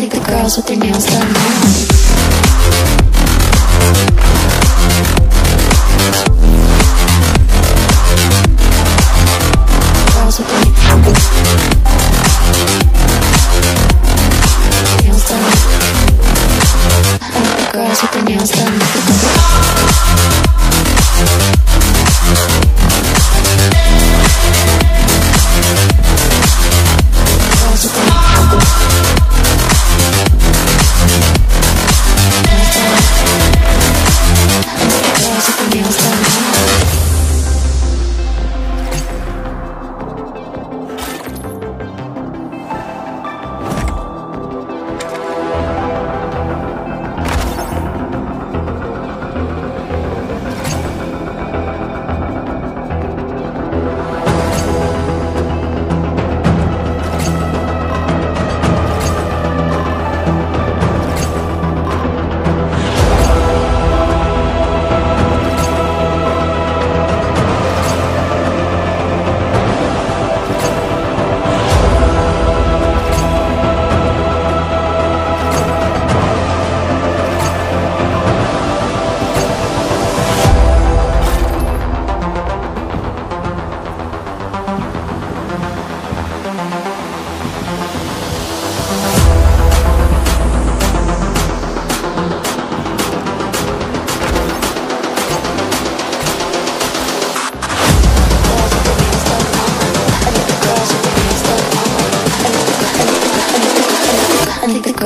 girls with their nails done. Girls with their nails done. I like the girls with their nails done.